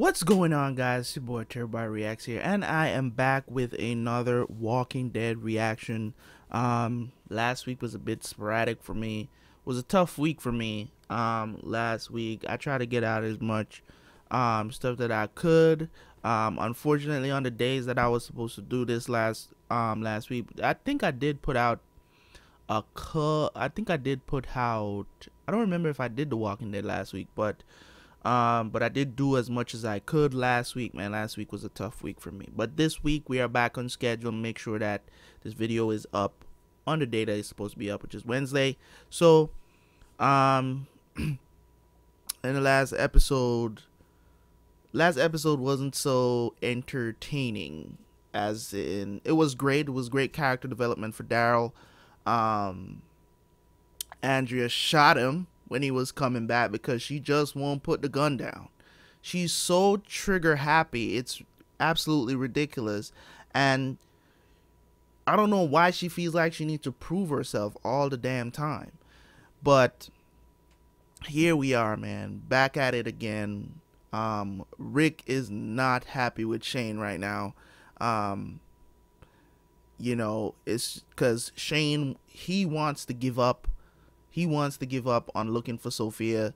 What's going on, guys? It's your boy Reacts here, and I am back with another Walking Dead reaction. Um, last week was a bit sporadic for me. It was a tough week for me. Um, last week I tried to get out as much um stuff that I could. Um, unfortunately, on the days that I was supposed to do this last um last week, I think I did put out a cu- I think I did put out. I don't remember if I did the Walking Dead last week, but um, but I did do as much as I could last week, man. Last week was a tough week for me. But this week we are back on schedule. Make sure that this video is up on the day that it's supposed to be up, which is Wednesday. So, um, in the last episode, last episode wasn't so entertaining. As in, it was great. It was great character development for Daryl. Um, Andrea shot him when he was coming back because she just won't put the gun down. She's so trigger happy. It's absolutely ridiculous. And I don't know why she feels like she needs to prove herself all the damn time. But here we are, man. Back at it again. Um, Rick is not happy with Shane right now. Um, you know, it's because Shane, he wants to give up he wants to give up on looking for Sophia.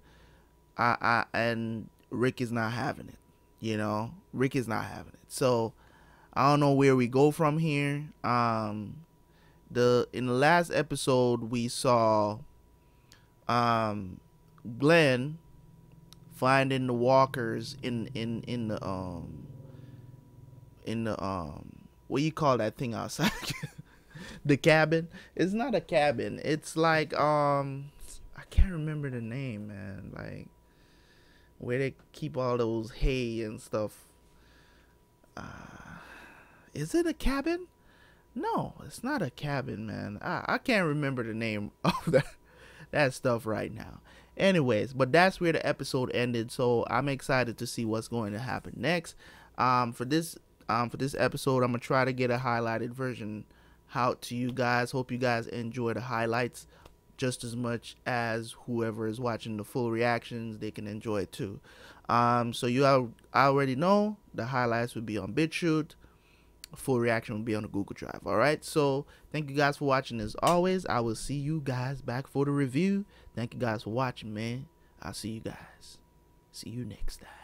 I, I and Rick is not having it. You know, Rick is not having it. So I don't know where we go from here. Um, the in the last episode we saw um Glenn finding the walkers in in in the um in the um what you call that thing outside the cabin. It's not a cabin. It's like um I can't remember the name, man. Like where they keep all those hay and stuff. Uh, is it a cabin? No, it's not a cabin, man. I, I can't remember the name of that that stuff right now. Anyways, but that's where the episode ended, so I'm excited to see what's going to happen next. Um, for this um for this episode, I'm gonna try to get a highlighted version out to you guys. Hope you guys enjoy the highlights just as much as whoever is watching the full reactions. They can enjoy it too. Um, so you all already know the highlights would be on BitChute. Full reaction will be on the Google Drive. All right. So thank you guys for watching. As always, I will see you guys back for the review. Thank you guys for watching, man. I'll see you guys. See you next time.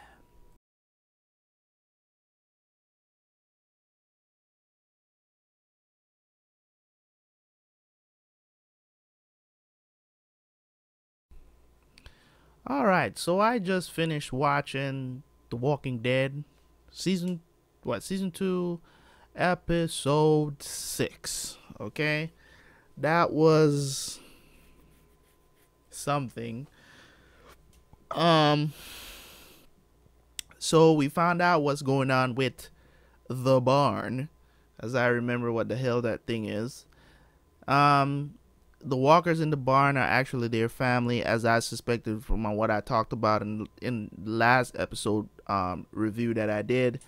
Alright, so I just finished watching The Walking Dead season what season 2 episode 6 okay? That was something. Um so we found out what's going on with the barn as i remember what the hell that thing is. Um the walkers in the barn are actually their family, as I suspected from what I talked about in in last episode um, review that I did,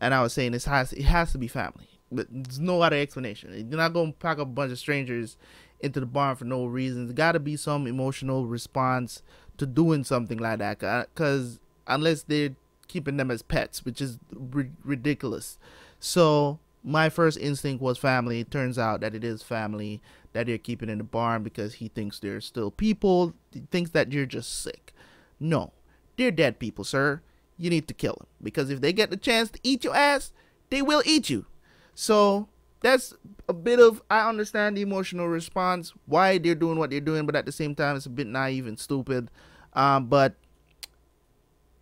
and I was saying this has it has to be family, but there's no other explanation. You're not gonna pack a bunch of strangers into the barn for no reason. There's got to be some emotional response to doing something like that, because unless they're keeping them as pets, which is ridiculous. So my first instinct was family. It turns out that it is family that they're keeping in the barn because he thinks they're still people. He thinks that you're just sick. No, they're dead people, sir. You need to kill them because if they get the chance to eat your ass, they will eat you. So that's a bit of I understand the emotional response, why they're doing what they're doing, but at the same time, it's a bit naive and stupid. Um, but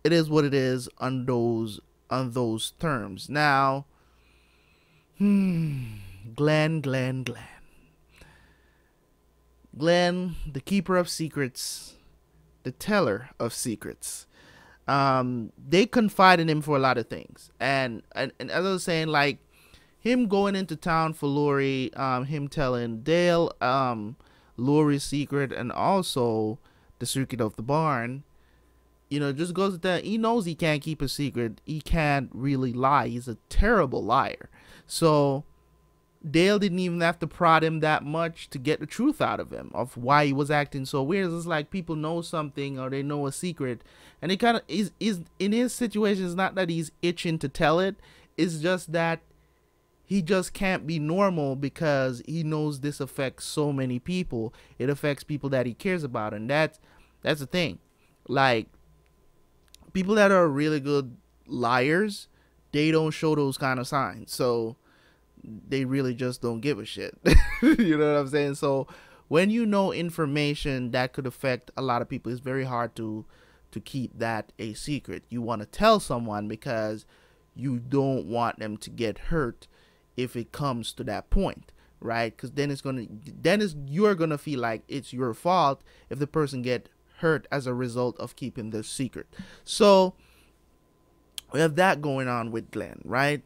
it is what it is on those on those terms. Now, hmm, Glenn, Glenn, Glenn. Glenn, the keeper of secrets, the teller of secrets. Um, they confide in him for a lot of things, and and, and as I was saying, like him going into town for Lori, um, him telling Dale, um, Lori's secret, and also the secret of the barn. You know, just goes that he knows he can't keep a secret. He can't really lie. He's a terrible liar. So Dale didn't even have to prod him that much to get the truth out of him of why he was acting so weird. It's like people know something or they know a secret, and he kind of is is in his situation. It's not that he's itching to tell it. It's just that he just can't be normal because he knows this affects so many people. It affects people that he cares about, and that's that's the thing. Like people that are really good liars, they don't show those kind of signs. So they really just don't give a shit. you know what I'm saying? So when you know information that could affect a lot of people, it's very hard to to keep that a secret. You want to tell someone because you don't want them to get hurt if it comes to that point, right? Because then it's gonna then is you're gonna feel like it's your fault if the person get hurt as a result of keeping the secret. So we have that going on with Glenn, right?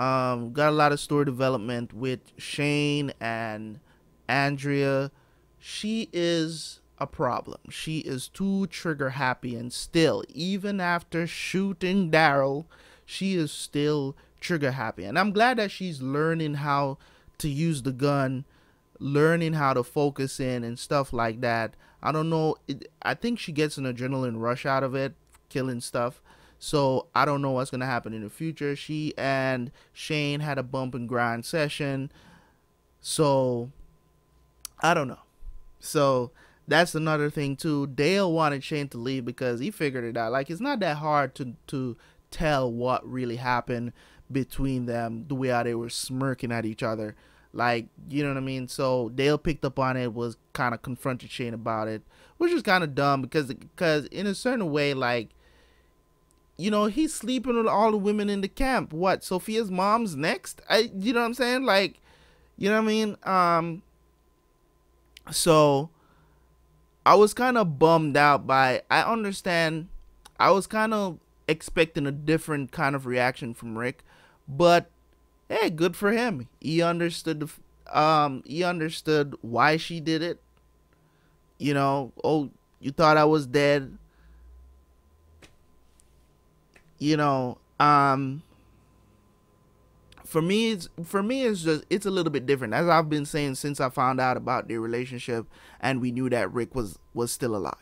Um, got a lot of story development with Shane and Andrea. She is a problem. She is too trigger happy, and still, even after shooting Daryl, she is still trigger happy. And I'm glad that she's learning how to use the gun, learning how to focus in and stuff like that. I don't know. It, I think she gets an adrenaline rush out of it, killing stuff. So I don't know what's gonna happen in the future. She and Shane had a bump and grind session. So I don't know. So that's another thing too. Dale wanted Shane to leave because he figured it out. Like it's not that hard to to tell what really happened between them, the way how they were smirking at each other. Like, you know what I mean? So Dale picked up on it, was kind of confronted Shane about it, which is kind of dumb because because in a certain way, like you know, he's sleeping with all the women in the camp. What, Sophia's mom's next? I you know what I'm saying? Like, you know what I mean? Um so I was kind of bummed out by I understand I was kind of expecting a different kind of reaction from Rick, but hey, good for him. He understood the um he understood why she did it. You know, oh, you thought I was dead you know, um, for me, it's for me, it's just it's a little bit different. As I've been saying since I found out about their relationship, and we knew that Rick was was still alive.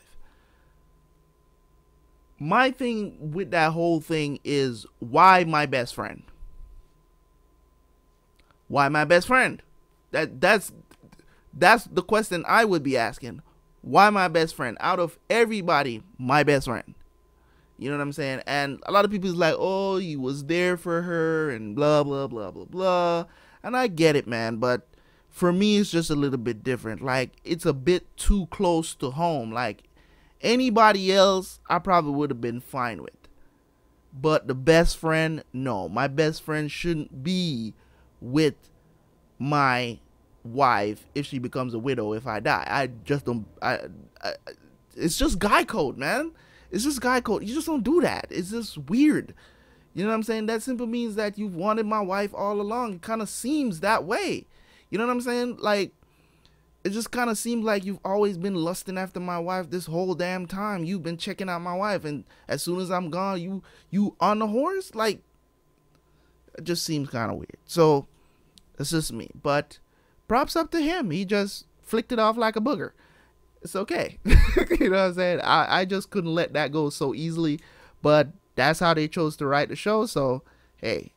My thing with that whole thing is why my best friend? Why my best friend? That that's that's the question I would be asking. Why my best friend? Out of everybody, my best friend. You know what I'm saying? And a lot of people's like, oh, you was there for her and blah, blah, blah, blah, blah. And I get it, man. But for me, it's just a little bit different. Like, it's a bit too close to home. Like, anybody else, I probably would have been fine with. But the best friend, no. My best friend shouldn't be with my wife if she becomes a widow if I die. I just don't. I, I it's just guy code, man. It's just guy code. You just don't do that. It's just weird. You know what I'm saying? That simply means that you've wanted my wife all along. It kind of seems that way. You know what I'm saying? Like, it just kind of seems like you've always been lusting after my wife this whole damn time. You've been checking out my wife, and as soon as I'm gone, you you on the horse. Like, it just seems kind of weird. So, it's just me. But props up to him. He just flicked it off like a booger it's okay. you know what I'm saying? I, I just couldn't let that go so easily. But that's how they chose to write the show. So hey.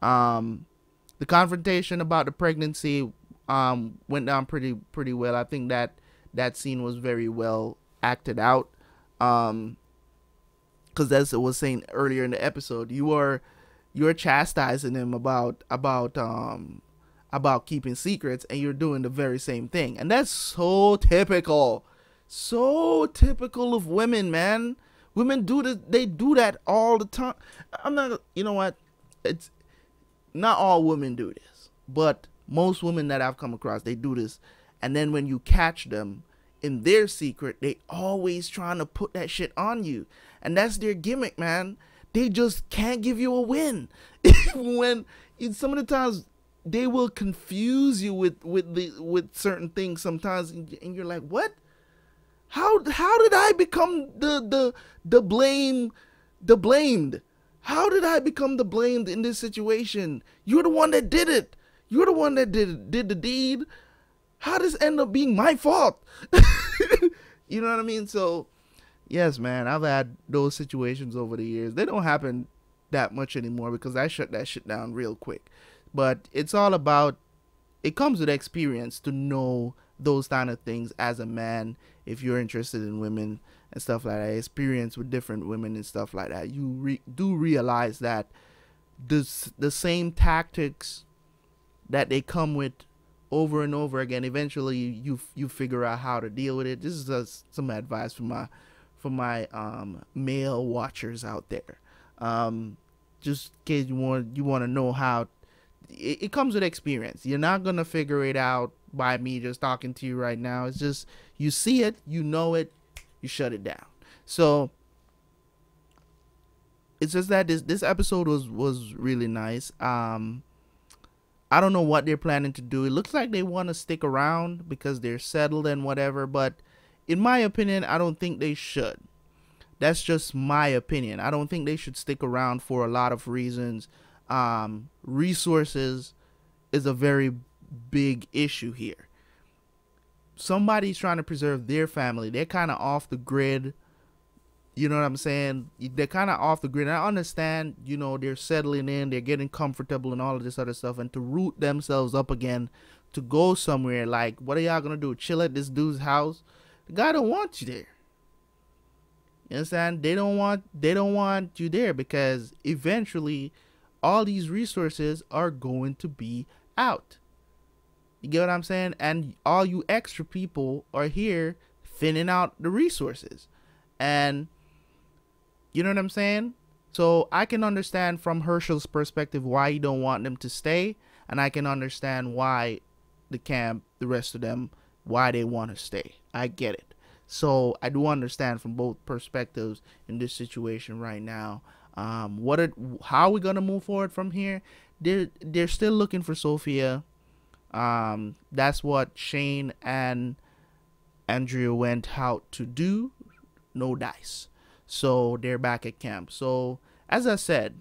Um the confrontation about the pregnancy um went down pretty pretty well. I think that that scene was very well acted out. Um because as I was saying earlier in the episode, you are you're chastising him about about um about keeping secrets and you're doing the very same thing. And that's so typical. So typical of women, man. Women do this they do that all the time. I'm not you know what? It's not all women do this, but most women that I've come across, they do this. And then when you catch them in their secret, they always trying to put that shit on you. And that's their gimmick, man. They just can't give you a win. when in some of the times they will confuse you with with the with certain things sometimes and you're like what how how did i become the the the blame the blamed how did i become the blamed in this situation you're the one that did it You're the one that did did the deed. How does end up being my fault? you know what I mean? So, yes, man, I've had those situations over the years. They don't happen that much anymore because I shut that shit down real quick. But it's all about it comes with experience to know those kind of things as a man. If you're interested in women and stuff like that experience with different women and stuff like that you re- do realize that the the same tactics that they come with over and over again eventually you you figure out how to deal with it. This is some advice for my for my um, male watchers out there. Um, just in case you want you want to know how it, it comes with experience you're not gonna figure it out by me just talking to you right now it's just you see it you know it you shut it down so it's just that this this episode was was really nice. Um, I don't know what they're planning to do. It looks like they want to stick around because they're settled and whatever. But in my opinion, I don't think they should. That's just my opinion. I don't think they should stick around for a lot of reasons. Um, resources is a very big issue here. Somebody's trying to preserve their family. They're kind of off the grid you know what I'm saying? They're kind of off the grid. I understand, you know, they're settling in, they're getting comfortable and all of this other stuff. And to root themselves up again to go somewhere, like, what are y'all going to do? Chill at this dude's house? The guy don't want you there. You understand? They don't want they don't want you there because eventually all these resources are going to be out. You get what I'm saying? And all you extra people are here thinning out the resources. And you know what I'm saying? So I can understand from Hershel's perspective why you don't want them to stay, and I can understand why the camp, the rest of them, why they want to stay. I get it. So I do understand from both perspectives in this situation right now. Um, what are, how are we gonna move forward from here? They're they're still looking for Sophia. Um, that's what Shane and Andrea went out to do. No dice. So they're back at camp. So as I said,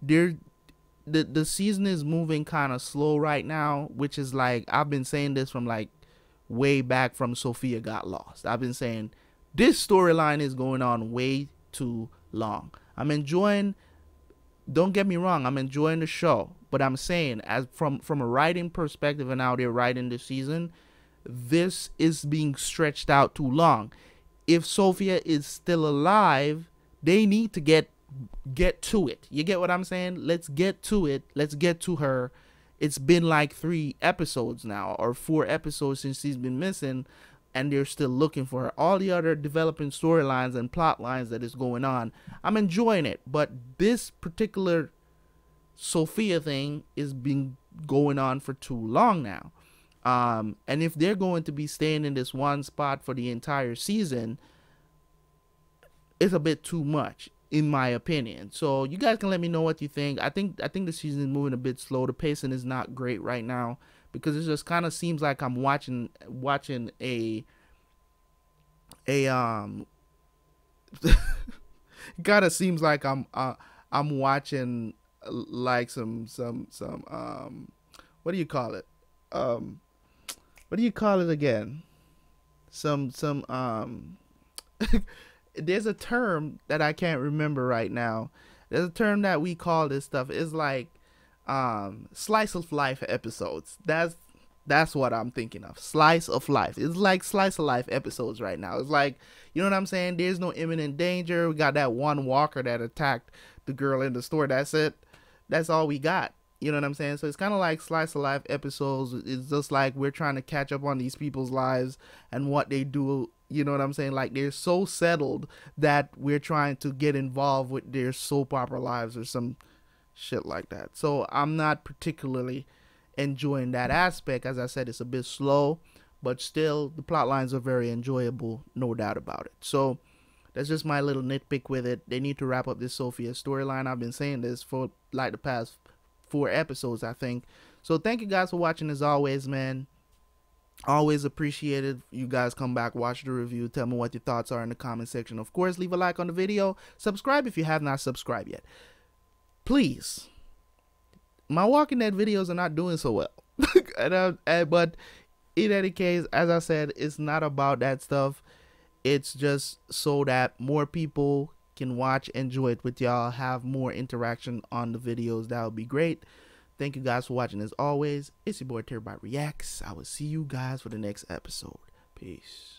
they're the the season is moving kind of slow right now, which is like I've been saying this from like way back from Sophia got lost. I've been saying this storyline is going on way too long. I'm enjoying don't get me wrong, I'm enjoying the show, but I'm saying as from from a writing perspective and how they're writing the season, this is being stretched out too long if Sophia is still alive, they need to get get to it. You get what I'm saying? Let's get to it. Let's get to her. It's been like 3 episodes now or 4 episodes since she's been missing and they're still looking for her. All the other developing storylines and plot lines that is going on. I'm enjoying it, but this particular Sophia thing is been going on for too long now. Um, and if they're going to be staying in this one spot for the entire season, it's a bit too much, in my opinion. So you guys can let me know what you think. I think I think the season is moving a bit slow. The pacing is not great right now because it just kind of seems like I'm watching watching a a um. kind of seems like I'm uh, I'm watching like some some some um what do you call it um what do you call it again? Some some um there's a term that I can't remember right now. There's a term that we call this stuff. It's like um slice of life episodes. That's that's what I'm thinking of. Slice of life. It's like slice of life episodes right now. It's like, you know what I'm saying? There's no imminent danger. We got that one walker that attacked the girl in the store. That's it. That's all we got. You know what I'm saying? So it's kind of like slice of life episodes. It's just like we're trying to catch up on these people's lives and what they do. You know what I'm saying? Like they're so settled that we're trying to get involved with their soap opera lives or some shit like that. So I'm not particularly enjoying that aspect. As I said, it's a bit slow, but still the plot lines are very enjoyable, no doubt about it. So that's just my little nitpick with it. They need to wrap up this Sophia storyline. I've been saying this for like the past four episodes, I think. So thank you guys for watching as always, man. Always appreciated. You guys come back, watch the review, tell me what your thoughts are in the comment section. Of course, leave a like on the video. Subscribe if you have not subscribed yet. Please. my Walking Dead videos are not doing so well. and, uh, and, but in any case, as I said, it's not about that stuff. It's just so that more people can watch, enjoy it with y'all, have more interaction on the videos. That would be great. Thank you guys for watching. As always, it's your boy Terabyt Reacts. I will see you guys for the next episode. Peace.